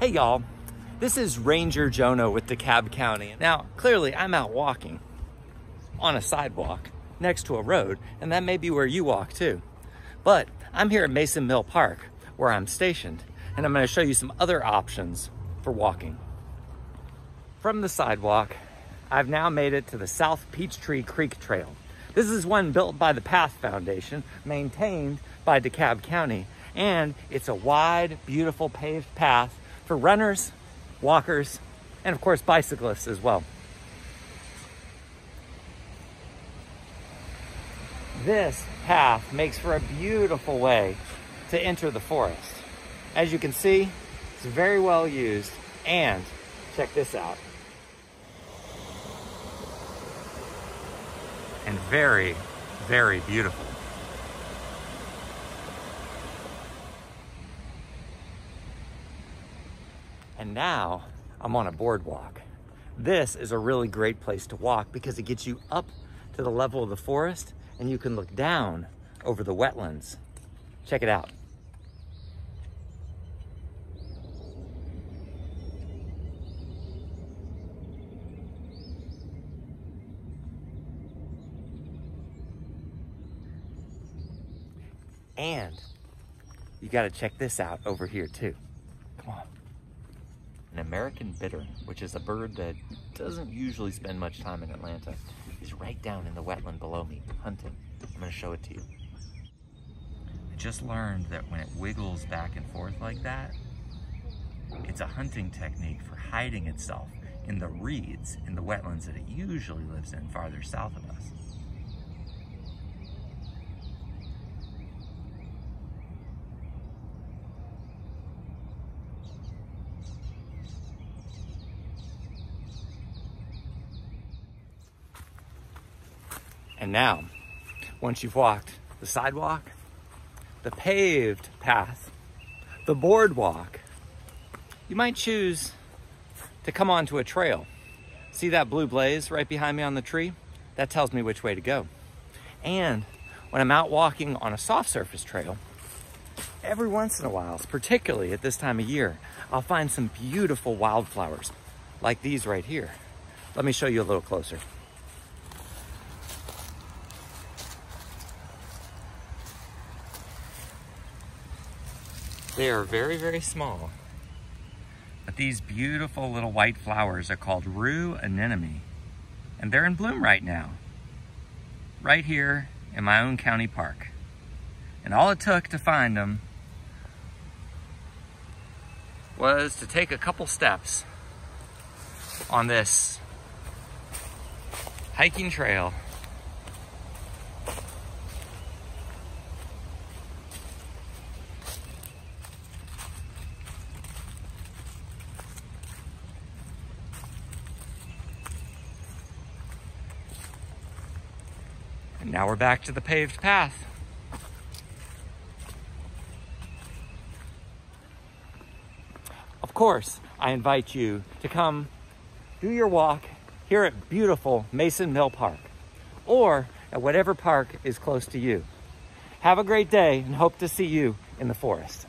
Hey y'all, this is Ranger Jonah with DeKalb County. Now, clearly I'm out walking on a sidewalk next to a road, and that may be where you walk too. But I'm here at Mason Mill Park where I'm stationed, and I'm gonna show you some other options for walking. From the sidewalk, I've now made it to the South Peachtree Creek Trail. This is one built by the Path Foundation, maintained by DeKalb County, and it's a wide, beautiful paved path for runners, walkers, and of course bicyclists as well. This path makes for a beautiful way to enter the forest. As you can see, it's very well used and check this out. And very, very beautiful. And now I'm on a boardwalk. This is a really great place to walk because it gets you up to the level of the forest and you can look down over the wetlands. Check it out. And you got to check this out over here too. Come on an American bittern, which is a bird that doesn't usually spend much time in Atlanta, is right down in the wetland below me, hunting. I'm gonna show it to you. I just learned that when it wiggles back and forth like that, it's a hunting technique for hiding itself in the reeds in the wetlands that it usually lives in farther south of us. And now, once you've walked the sidewalk, the paved path, the boardwalk, you might choose to come onto a trail. See that blue blaze right behind me on the tree? That tells me which way to go. And when I'm out walking on a soft surface trail, every once in a while, particularly at this time of year, I'll find some beautiful wildflowers like these right here. Let me show you a little closer. They are very, very small. But these beautiful little white flowers are called rue anemone. And they're in bloom right now. Right here in my own county park. And all it took to find them was to take a couple steps on this hiking trail now we're back to the paved path. Of course, I invite you to come do your walk here at beautiful Mason Mill Park or at whatever park is close to you. Have a great day and hope to see you in the forest.